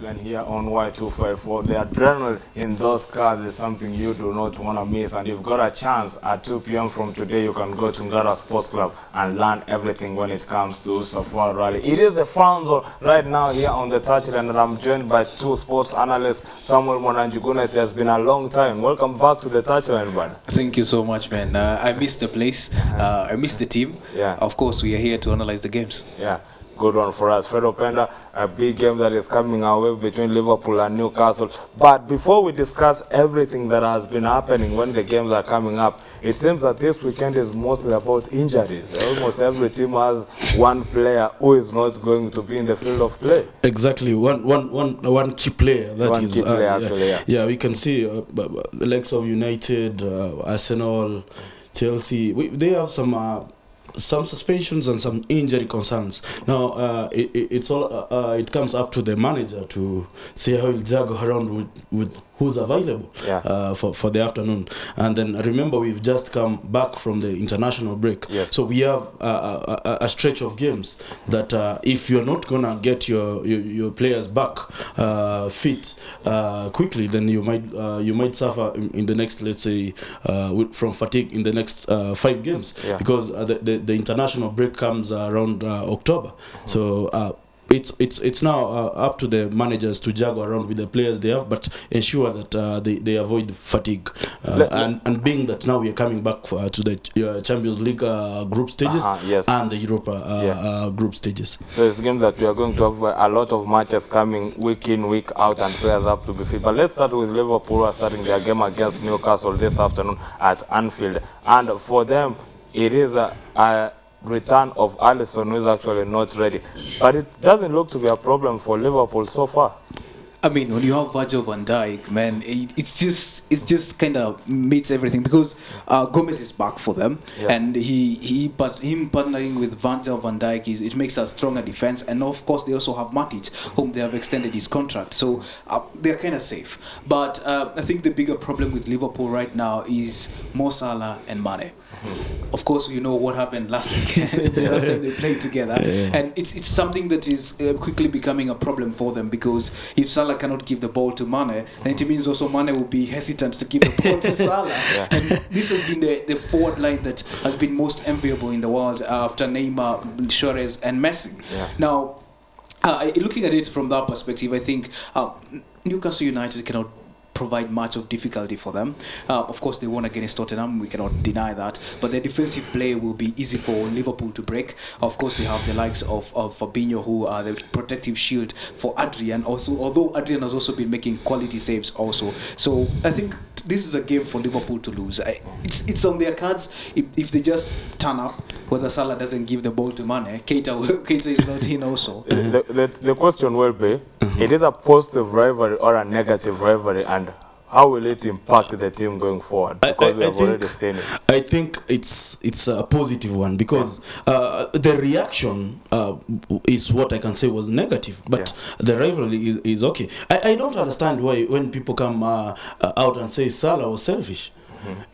touchline here on Y254. The adrenaline in those cars is something you do not want to miss. And you've got a chance at 2 p.m. from today. You can go to Ngara Sports Club and learn everything when it comes to Safari Rally. It is the fun zone right now here on the touchline, and I'm joined by two sports analysts. Samuel Monanjuguna, it has been a long time. Welcome back to the touchline, bud. Thank you so much, man. Uh, I missed the place. Uh, I missed the team. Yeah. Of course, we are here to analyze the games. Yeah, good one for us. Fred Openda, a big game that is coming our way between Liverpool and Newcastle. But before we discuss everything that has been happening when the games are coming up, it seems that this weekend is mostly about injuries. Almost every team has one player who is not going to be in the field of play. Exactly, one, one, one, one key player that One is, key player, uh, actually, yeah. yeah. we can see uh, the likes of United, uh, Arsenal, Chelsea. We, they have some uh, some suspensions and some injury concerns. Now, uh, it, it, it's all uh, uh, it comes up to the manager to see how he'll juggle around with, with who's available Yeah. uh, for for the afternoon. And then remember, we've just come back from the international break, Yes. so we have a, a, a stretch of games that uh, if you're not going to get your your, your players back uh, fit uh, quickly, then you might uh, you might suffer in, in the next let's say uh, from fatigue in the next uh, five games Yeah. because uh, the, the the international break comes around uh, October. So. Uh, it's it's it's now uh, up to the managers to juggle around with the players they have, but ensure that uh, they, they avoid fatigue. Uh, Let- and and being that now we are coming back for, to the uh, Champions League uh, group stages Uh-huh, yes. and the Europa uh, Yeah. uh, group stages. So it's games that we are going to have a lot of matches coming week in, week out, and players have to be fit. But let's start with Liverpool who are starting their game against Newcastle this afternoon at Anfield. And for them, it is a, a return of Alisson who is actually not ready. But it doesn't look to be a problem for Liverpool so far. I mean, when you have Virgil van Dijk, man, it, it's just it's just kind of meets everything because uh, Gomez is back for them, Yes. and he he but him partnering with Virgil van Dijk is it makes a stronger defense, and of course they also have Matip, whom they have extended his contract, so uh, they're kind of safe. But uh, I think the bigger problem with Liverpool right now is Mo Salah and Mane. Of course, you know what happened last week. the last time they played together, and it's it's something that is uh, quickly becoming a problem for them because if Salah cannot give the ball to Mane, then it means also Mane will be hesitant to give the ball to Salah. Yeah. And this has been the, the forward line that has been most enviable in the world after Neymar, Suarez, and Messi. Yeah. Now, uh, looking at it from that perspective, I think uh, Newcastle United cannot provide much of difficulty for them. Uh, of course, they won against Tottenham. We cannot deny that. But their defensive play will be easy for Liverpool to break. Of course, they have the likes of, of Fabinho, who are the protective shield for Adrian. Also, although Adrian has also been making quality saves also. So I think this is a game for Liverpool to lose. I, it's it's on their cards. If, if they just turn up, whether Salah doesn't give the ball to Mane, Keita, Keita is not in also. The, the, the question will be, it is a positive rivalry or a negative rivalry, and how will it impact the team going forward? I- Because I- we have think- already seen it. I think it's it's a positive one because yeah. uh, the reaction uh, is what I can say was negative, but yeah. the rivalry is, is okay. I, I don't understand why when people come uh, out and say Salah was selfish.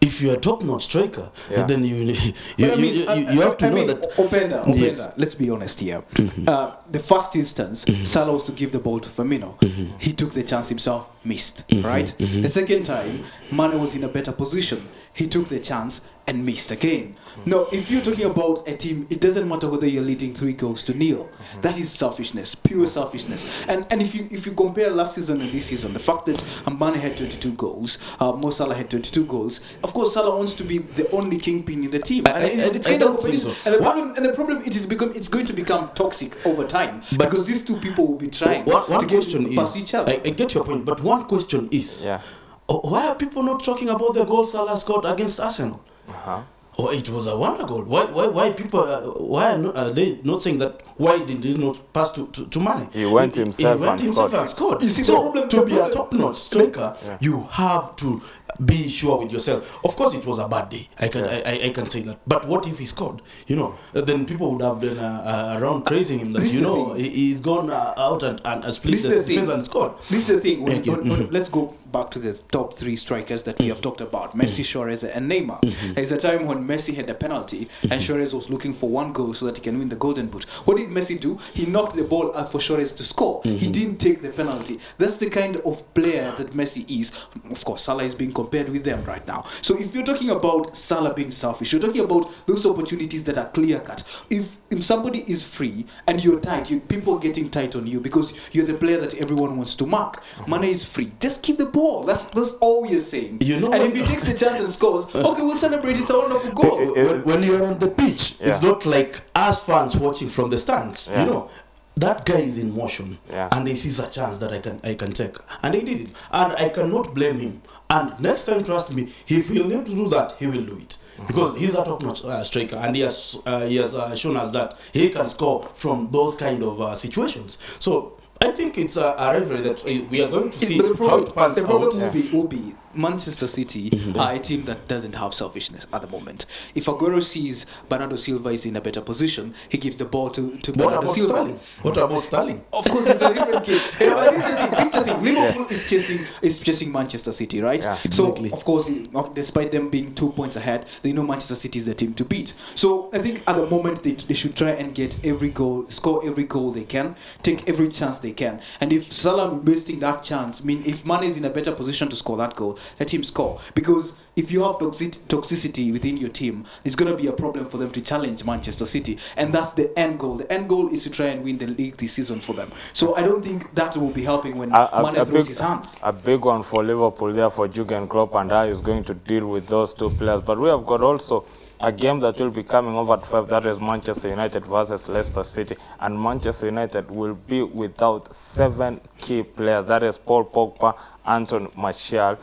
If you're a top-notch striker, Yeah. then you you, But I you, mean, you, I- you, you have to I know mean, that Openda, Openda, Yes. let's be honest here. Mm-hmm. Uh, the first instance, mm-hmm. Salah was to give the ball to Firmino. Mm-hmm. He took the chance himself, missed. Right. The second time, Mane was in a better position. He took the chance and missed again. Now, if you're talking about a team, it doesn't matter whether you're leading three goals to nil. That is selfishness, pure selfishness. And and if you if you compare last season and this season, the fact that Mane had 22 goals, uh, Mo Salah had 22 goals. Of course, Salah wants to be the only kingpin in the team. I- And I- it's, I- it's I kind of don't think so. And the What- problem, and the problem, it is become, it's going to become toxic over time But- because these two people will be trying one, one to question past is each other. I, I get your point, but one question is Yeah. why are people not talking about the goal Salah scored against Arsenal? Uh-huh. Oh, it was a wonder goal. Why, why, why people? Uh, why are, not, are they not saying that? Why did they not pass to to, to Mane? He went himself he went and himself scored. and scored. You see, so problem- to be a top-notch striker, Yeah. you have to be sure with yourself. Of course, it was a bad day. I can Yeah. I, I, I can say that. But what if he scored? You know, uh, then people would have been uh, uh, around praising him that This you know he, he's gone uh, out and and has split This the is the defense thing. and scored. This is the thing. When, Thank you. when- when- let's go back to the top three strikers that we have talked about Messi, mm. Suarez, and Neymar. Mm-hmm. There's a time when Messi had a penalty and mm-hmm. Suarez was looking for one goal so that he can win the Golden Boot. What did Messi do? He knocked the ball out for Suarez to score. He mm-hmm. didn't take the penalty. That's the kind of player that Messi is. Of course, Salah is being compared with them right now. So if you're talking about Salah being selfish, you're talking about those opportunities that are clear cut. If, if somebody is free and you're tight, you, people getting tight on you because you're the player that everyone wants to mark. Money is free. Just keep the ball. That's that's all you're saying. You know and what- if he takes the chance and scores, okay, we'll celebrate. It's a wonderful goal. when, when you're on the pitch, it's not like us fans watching from the stands. Yeah. You know, that guy is in motion, Yeah. and he sees a chance that I can I can take, and he did it, and I cannot blame him. And next time, trust me, if he'll need to do that, he will do it. Because he's a top-notch uh, striker, and he has uh, he has uh, shown us that he can score from those kind of uh, situations. So I think it's a, a rivalry that we are going to see But the how problem, it pans the problem out. will, be, will be Manchester City mm-hmm. are a team that doesn't have selfishness at the moment. If Aguero sees Bernardo Silva is in a better position, he gives the ball to, to What Bernardo about Silva. Sterling? What about Sterling? Of course, it's a different game. Yeah, but this is the. This is the thing. Liverpool is chasing is chasing Manchester City, right? Yeah. So Exactly. of course, despite them being two points ahead, they know Manchester City is the team to beat. So I think at the moment they, they should try and get every goal, score every goal they can, take every chance they can. And if Salah wasting that chance, I mean, if Mane is in a better position to score that goal, let him score. Because if you have toxic- toxicity within your team, it's going to be a problem for them to challenge Manchester City, and that's the end goal. The end goal is to try and win the league this season for them. So I don't think that will be helping when a, a, Mane a throws big, his hands. a big one for Liverpool there for Jurgen Klopp and how he's going to deal with those two players. But we have got also a game that will be coming over at five. That is Manchester United versus Leicester City, and Manchester United will be without seven key players. That is Paul Pogba, Anton Martial,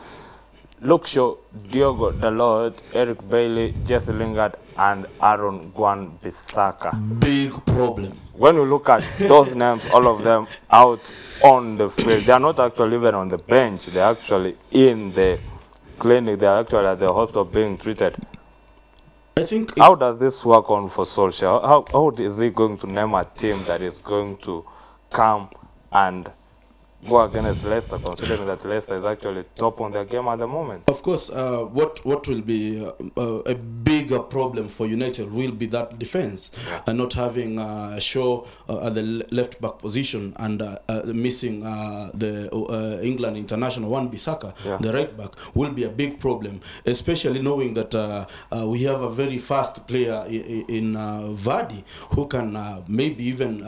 Luke Shaw, Diogo Dalot, Eric Bailey, Jesse Lingard, and Aaron Wan-Bissaka Big problem. when you look at those names, all of them out on the field, they are not actually even on the bench. They're actually in the clinic. They're actually at the hospital being treated. I think How does this work on for Solskjaer? How, how is he going to name a team that is going to come and go against Leicester, considering that Leicester is actually top on their game at the moment? Of course, uh, what what will be uh, a bigger problem for United will be that defense, and not having uh, Shaw uh, at the left back position and uh, uh, missing uh, the uh, England international Wan-Bissaka, Yeah. the right back, will be a big problem. Especially knowing that uh, uh, we have a very fast player in uh, Vardy who can uh, maybe even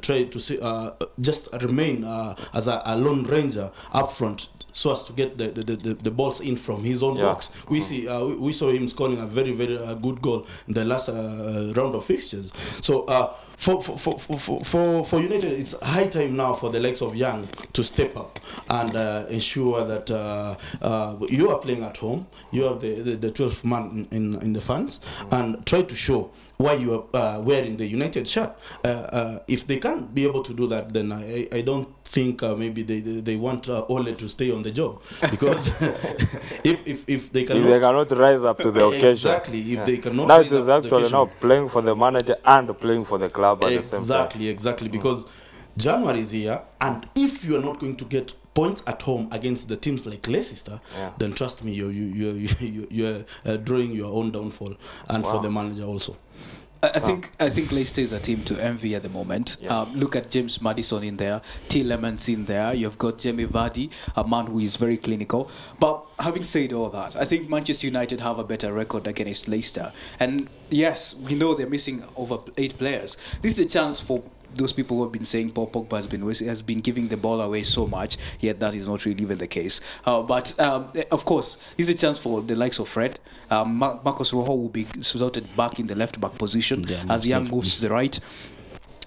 try to see, uh, just remain uh, as a, a lone ranger up front so as to get the, the, the, the balls in from his own Yeah. box. We see uh, we, saw him scoring a very very uh, good goal in the last uh, round of fixtures. So uh, for, for, for, for, for, United, it's high time now for the likes of Young to step up and uh, ensure that uh, uh, you are playing at home. You have the, the, the 12th man in, in, in the fans and try to show why you are uh, wearing the United shirt. Uh, uh, if they can't be able to do that, then I, I don't think uh, maybe they, they, they want uh, Ole to stay on the job because if, if, if they If they cannot rise up to the occasion. Exactly, if they cannot Now it is actually now playing for the manager and playing for the club at the same time. Exactly, exactly. Because January is here, and if you are not going to get points at home against the teams like Leicester, Yeah. then trust me, you you you you you are uh, drawing your own downfall, and for the manager also. I think I think Leicester is a team to envy at the moment. Yeah. Um, look at James Maddison in there, Tielemans in there. You've got Jamie Vardy, a man who is very clinical. But having said all that, I think Manchester United have a better record against Leicester. And yes, we know they're missing over eight players. This is a chance for those people who have been saying Paul Pogba has been has been giving the ball away so much, yet that is not really even the case. Uh, but um, of course, this is a chance for the likes of Fred. Um, Marcos Rojo will be slotted back in the left back position Yeah, as Young moves to the right.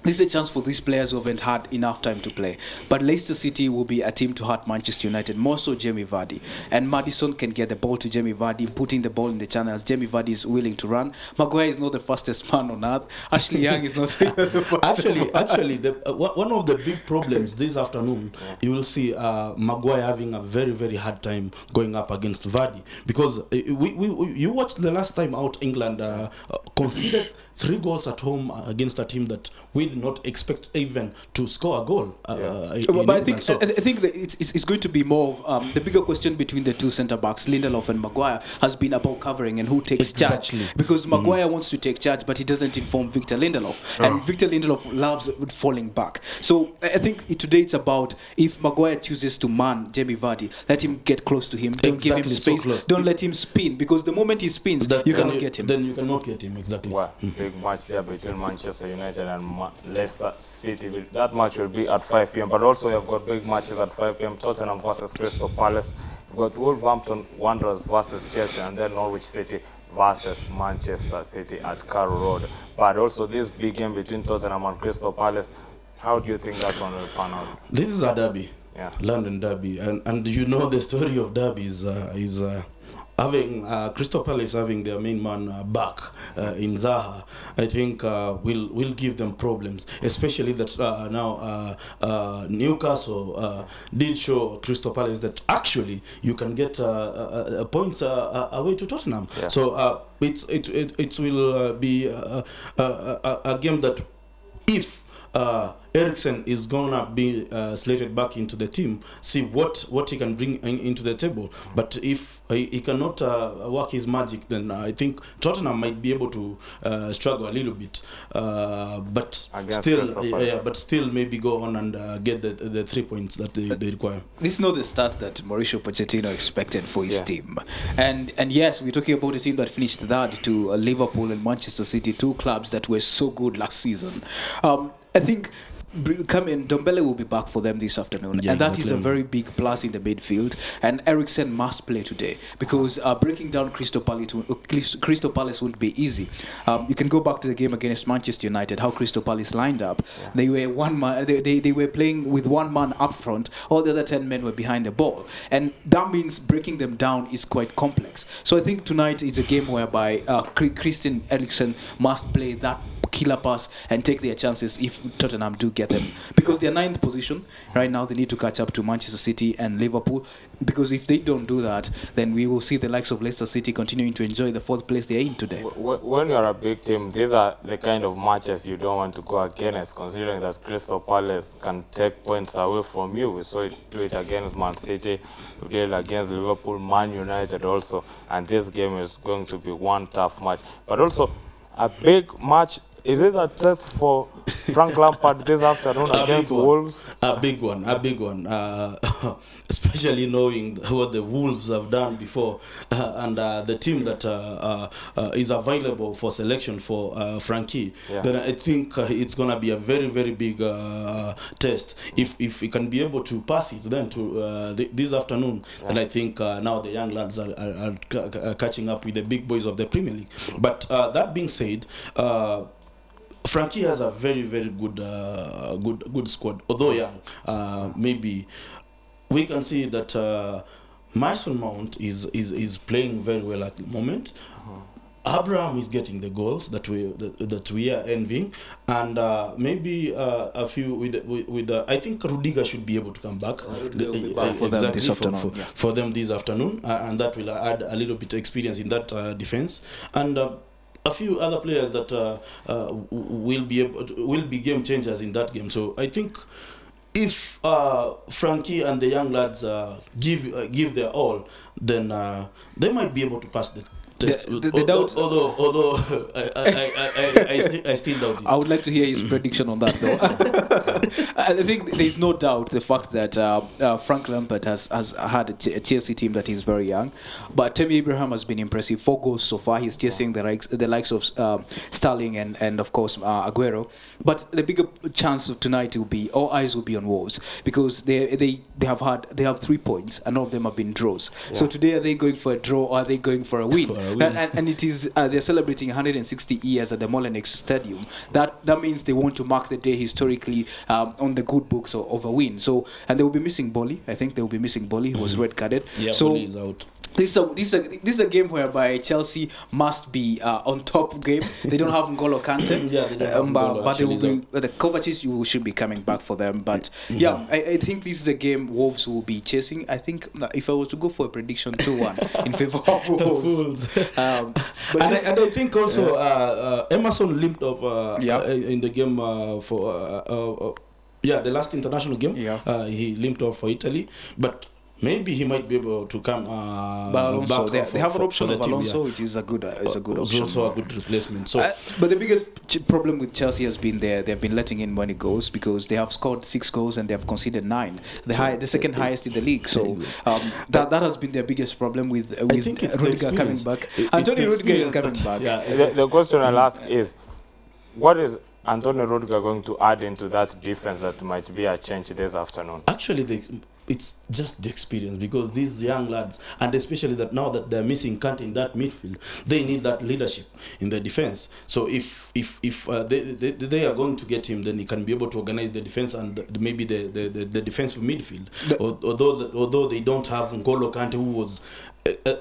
This is a chance for these players who haven't had enough time to play. But Leicester City will be a team to hurt Manchester United, more so Jamie Vardy. And Maddison can get the ball to Jamie Vardy, putting the ball in the channels. Jamie Vardy is willing to run. Maguire is not the fastest man on earth. Ashley Young is not the fastest Actually, man. actually, the, uh, one of the big problems this afternoon, you will see uh, Maguire having a very, very hard time going up against Vardy because uh, we, we, we you watched the last time out England uh, uh, conceded three goals at home uh, against a team that with not expect even to score a goal. Uh, Yeah. uh, in But, but I think So- I, I think that it's, it's, it's going to be more um, the bigger question between the two centre backs, Lindelof and Maguire, has been about covering and who takes Exactly. charge. Because Maguire wants to take charge, but he doesn't inform Victor Lindelof, and Victor Lindelof loves falling back. So I I think today it's about if Maguire chooses to man Jamie Vardy, let him get close to him, don't give him Exactly, so space, don't let him spin, because the moment he spins, that- you then cannot get him. Then you cannot get him exactly. Well, big match there between Manchester United and Ma- Leicester City. That match will be at 5 p.m. But also, you've got big matches at 5 p.m. Tottenham versus Crystal Palace. You've got Wolverhampton Wanderers versus Chelsea, and then Norwich City versus Manchester City at Carrow Road. But also, this big game between Tottenham and Crystal Palace. How do you think that one will pan out? This is a derby, Yeah. London derby, and and you know the story of derbies uh, is. Uh, Having uh, Crystal Palace having their main man uh, back uh, in Zaha, I think uh, will will give them problems. Especially that uh, now uh, uh, Newcastle uh, did show Crystal Palace that actually you can get uh, uh, uh, points away to Tottenham. Yeah. So uh, it's it, it it will uh, be uh, a, a, a game that if uh, Eriksen is gonna be uh, slated back into the team, see what what he can bring in, into the table. But if he, he cannot uh, work his magic, then I think Tottenham might be able to uh, struggle a little bit. Uh, but Against still, Crystal yeah, yeah, but still maybe go on and uh, get the the three points that they, they require. this is not the start that Mauricio Pochettino expected for his Yeah. team. And and yes, we're talking about a team that finished third to uh, Liverpool and Manchester City, two clubs that were so good last season. Um, I think. Come in, Ndombele will be back for them this afternoon, Yeah, and that is a very big plus in the midfield. And Eriksen must play today because uh, breaking down Crystal Palace, uh, Crystal Palace won't be easy. Um, you can go back to the game against Manchester United, how Crystal Palace lined up. They were one man. They, they, they were playing with one man up front. All the other ten men were behind the ball, and that means breaking them down is quite complex. So I think tonight is a game whereby uh, Christian Eriksen must play that killer pass and take their chances if Tottenham do get them because they're ninth position right now. They need to catch up to Manchester City and Liverpool because if they don't do that, then we will see the likes of Leicester City continuing to enjoy the fourth place they're in today. Wh- wh- When you're a big team, these are the kind of matches you don't want to go against, considering that Crystal Palace can take points away from you. We saw it do it against Man City, we did it against Liverpool, Man United also, and this game is going to be one tough match. But also, a big match. Is it a test for Frank Lampard this afternoon against. Wolves? A big one, a big one. Uh, especially knowing what the Wolves have done before, uh, and uh, the team that uh, uh, uh, is available for selection for uh, Frankie. Yeah. Then I think uh, it's gonna be a very, very big uh, test. If if we can be able to pass it then to uh, th- this afternoon, then I think uh, now the young lads are, are, are ca- ca- catching up with the big boys of the Premier League. But uh, that being said. Uh, Frankie has a very very good uh, good good squad. Although young, uh, maybe we can see that uh, Mason Mount is, is is playing very well at the moment. Abraham is getting the goals that we that, that we are envying, and uh, maybe uh, a few with with, with uh, I think Rudiger should be able to come back. Rudiger will be The- back for them this for, afternoon, for, yeah. for them this afternoon, uh, and that will add a little bit of experience in that uh, defense and. A few other players that uh, uh, will be able will be game changers in that game. So I think if uh, Frankie and the young lads uh, give uh, give their all, then uh, they might be able to pass the test. The- the- the although, doubt- although, although I, I, I, I, I, still, I still doubt it. I would like to hear his prediction on that, though. I think there's no doubt the fact that uh, uh, Frank Lampard has, has had a, Ch- a Chelsea team that is very young, but Tammy Abraham has been impressive. Four goals so far. He's chasing the likes, the likes of uh, Sterling and, and of course uh, Aguero. But the bigger chance of tonight will be all eyes will be on Wolves because they they they have had they have three points and all of them have been draws. So today are they going for a draw or are they going for a win? For a win. And, and, it is uh, they're celebrating 160 years at the Molineux Stadium. That that means they want to mark the day historically um, on the good books of, of a win. So and they will be missing Boly. I think they will be missing Boly, who was red carded. yeah, so Oli is out. This is a this is a this is a game whereby Chelsea must be uh, on top game. They don't have N'Golo Kante, Yeah, they don't um, but, N'Golo, but they will be, the Kovacic you should be coming back for them. But yeah, I, I think this is a game Wolves will be chasing. I think if I was to go for a prediction, two one in favor of Wolves. Um, but and, just- I, and I think also uh, uh, Emerson limped off uh, Yeah. uh, in the game uh, for uh, uh, uh, yeah the last international game. Yeah. Uh, he limped off for Italy, but maybe he might be able to come uh, but Alonso, back they, for, they have for, an option for of the team, Alonso, yeah. which is a good uh, is a good Uh, option. Also a good replacement. So Uh, but the biggest ch- problem with Chelsea has been there they've been letting in many goals because they have scored six goals and they have conceded nine, the So, high, the second uh, highest in the league. So um, that that has been their biggest problem with uh, I with think it's Rudiger coming back. It- Antonio the Rudiger is coming that- back. yeah, The, the question I'll ask is, what is Antonio Rudiger going to add into that defense that might be a change this afternoon? Actually, the, it's just the experience because these young lads, and especially that now that they're missing Kante in that midfield, they need that leadership in the defense. So if if if uh, they, they they are going to get him, then he can be able to organize the defense and maybe the, the, the, the defensive midfield. The- although the, although they don't have N'Golo Kante, who was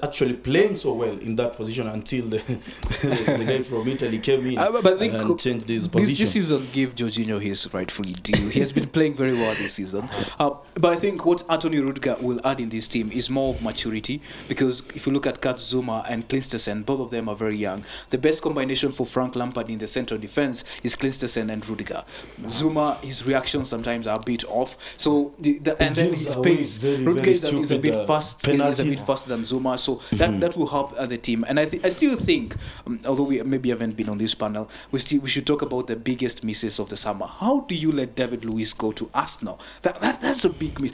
actually playing so well in that position until the, the, guy from Italy came in Uh, but- I think and changed his This, position. this season gave Jorginho his rightfully due. He has been playing very well this season. Uh, but I think what Antonio Rudiger will add in this team is more of maturity because if you look at Kurt Zouma and Christensen, both of them are very young. The best combination for Frank Lampard in the central defense is Christensen and Rudiger. Zouma, his reactions sometimes are a bit off. So the, the, and then his pace, Rudiger is, a, is a bit uh, fast. Is a bit faster than Zouma, so that that will help the team. And I think I still think, um, although we maybe haven't been on this panel, we still we should talk about the biggest misses of the summer. How do you let David Luiz go to Arsenal? That, that that's a big miss.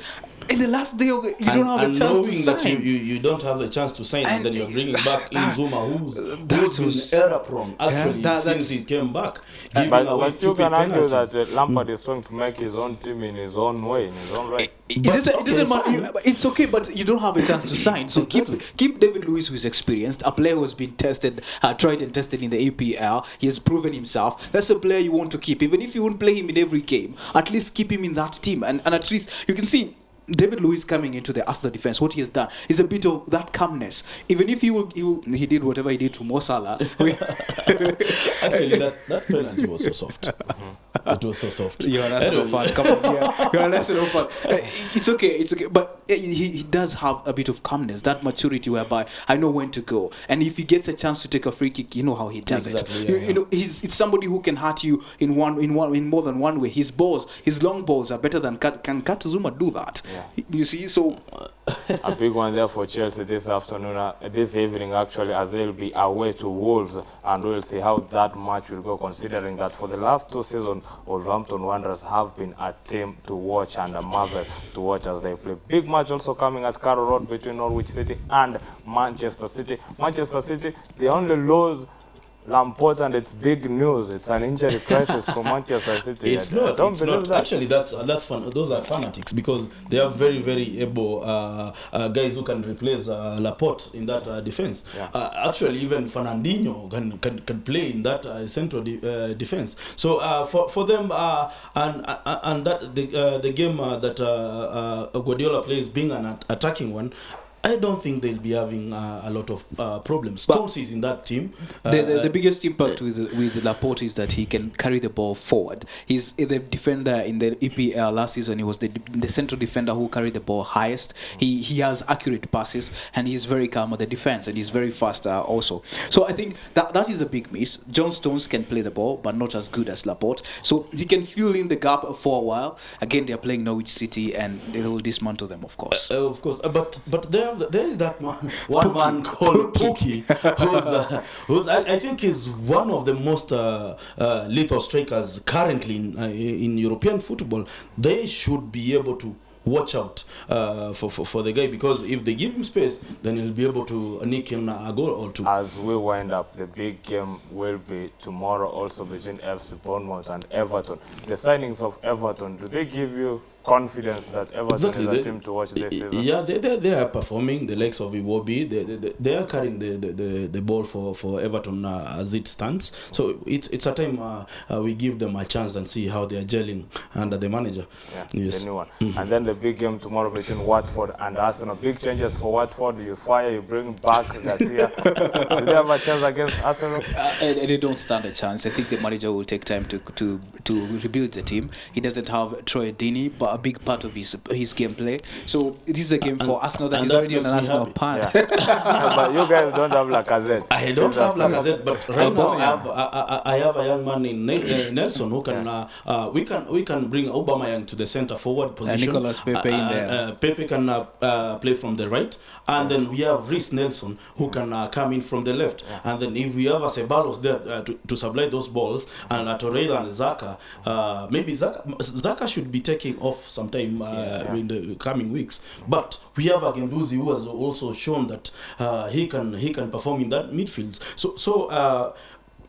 In the last day of the, you and, don't have and a chance knowing to that you, sign. you, you don't have the chance to sign and, And then you're bringing back in Zouma who's, that who's was- been error prone actually that- since he came back giving But, away but you stupid can argue penalties. that uh, Lampard is trying to make his own team in his own way, in his own right. it But doesn't, it doesn't matter. You- It's okay, but you don't have a chance to sign. So Exactly. keep keep David Luiz, who's experienced, a player who's been tested, uh, tried and tested in the APL. He has proven himself. That's a player you want to keep, even if you won't play him in every game. At least keep him in that team, and and at least you can see. David Luiz coming into the Arsenal defense, what he has done is a bit of that calmness. Even if he will, he, will, he did whatever he did to Mo Salah, actually that, that penalty was so soft it was so soft You're an Arsenal fan. Come on, yeah. You're an Arsenal fan. Uh, It's okay. It's okay. But he, he does have a bit of calmness, that maturity whereby I know when to go. And if he gets a chance to take a free kick, you know how he does Exactly, it. yeah, you, yeah. you know, he's it's somebody who can hurt you in one in one in more than one way. His balls, his long balls are better than Kurt, can Katazuma do that? Yeah. You see, so a big one there for Chelsea this afternoon, uh, this evening actually, as they'll be away to Wolves, and we'll see how that match will go. Considering that for the last two seasons, Wolverhampton Wanderers have been a team to watch and a marvel to watch as they play. Big match also coming at Carrow Road between Norwich City and Manchester City. Manchester City, they only lose. Lamport and it's big news. It's an injury crisis for Manchester City. It's I- I not. don't It's not. that. Actually, that's that's fun. Those are fanatics because they are very very able uh, uh, guys who can replace uh, Laporte in that uh, defense. Yeah. Uh, actually, even Fernandinho can can, can play in that uh, central de- uh, defense. So uh, for for them uh, and uh, and that the uh, the game uh, that uh, uh, Guardiola plays being an at- attacking one. I don't think they'll be having uh, a lot of uh, problems. But- Stones is in that team. Uh, the, the, uh, the biggest impact with with Laporte is that he can carry the ball forward. He's the defender in the EPL last season. He was the the central defender who carried the ball highest. He he has accurate passes and he's very calm at the defense and he's very fast uh, also. So I think that that is a big miss. John Stones can play the ball but not as good as Laporte. So he can fill in the gap for a while. Again, they are playing Norwich City and they will dismantle them, of course. Uh, of course, uh, but but there have, there is that man, one man called Pukki, who's uh, who's I, I think is one of the most uh, uh, lethal strikers currently in uh, in European football. They should be able to watch out uh, for, for for the guy because if they give him space, then he'll be able to nick in a goal or two. As we wind up, the big game will be tomorrow also between FC Bournemouth and Everton. The signings of Everton, do they give you confidence that Everton Exactly. is a They- team to watch this season. Yeah, they, they, they are performing. The likes of Iwobi, they, they, they are carrying the, the, the, the ball for, for Everton uh, as it stands. So it's it's a time uh, uh, we give them a chance and see how they are gelling under the manager. Yeah, Yes. the new one. And then the big game tomorrow between Watford and Arsenal. Big changes for Watford. You fire, you bring back Garcia. Do they have a chance against Arsenal? Uh, and, and they don't stand a chance. I think the manager will take time to to to rebuild the team. He doesn't have Troy Deeney, but a big part of his his gameplay. So this is a game for Arsenal that and is that already on an makes me Arsenal happy. pan. Yeah. but you guys don't have Lacazette. I don't have a- Lacazette, but right now I have I, I, I have a young man in uh, Nelson who can uh, uh, we can we can bring Aubameyang to the center forward position. And Nicolas Pepe in Uh, there. Uh, Pepe can uh, uh, play from the right, and then we have Reiss Nelson who can uh, come in from the left. And then if we have a Ceballos there uh, to, to supply those balls, and uh, Torreira and Xhaka, uh, maybe Xhaka, Xhaka should be taking off sometime uh, Yeah. in the coming weeks. But we have Agenduzi who has also shown that uh, he can he can perform in that midfield. So so. Uh,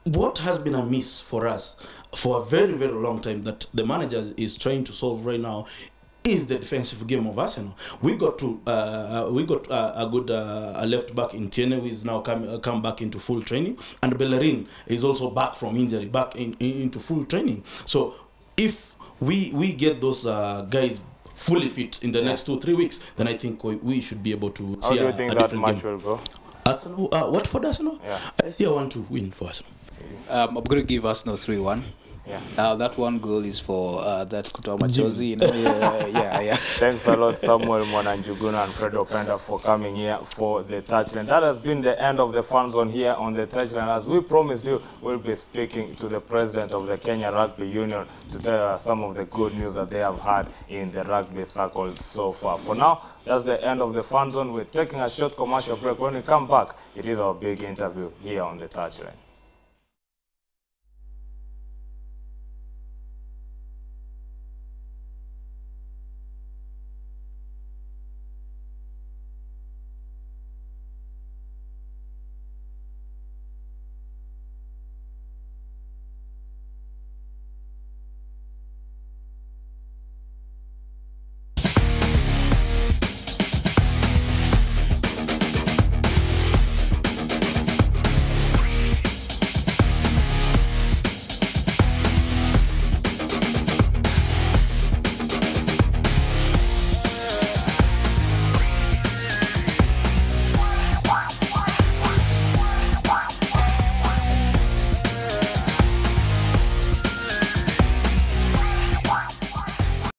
what has been a miss for us for a very very long time that the manager is trying to solve right now is the defensive game of Arsenal. We got to uh, we got uh, a good uh, a left back in Tierney who is now come uh, come back into full training, and Bellerin is also back from injury back in, in into full training. So if we we get those uh, guys fully fit in the next two three weeks, then I think we, we should be able to How see do a, think a that different match game. will go? Arsenal, uh, what for Arsenal? Yeah. I see I want to win for Arsenal. Um, I'm going to give Arsenal 3 1. Yeah. Uh, that one goal is for uh, that Kutoa Machozi. You know, yeah, yeah, yeah. Thanks a lot, Samuel Mwananjuguna and Fred Openda, for coming here for the touchline. That has been the end of the fun zone here on the touchline. As we promised you, we'll be speaking to the president of the Kenya Rugby Union to tell us some of the good news that they have had in the rugby circle so far. For now, that's the end of the fun zone. We're taking a short commercial break. When we come back, it is our big interview here on the touchline.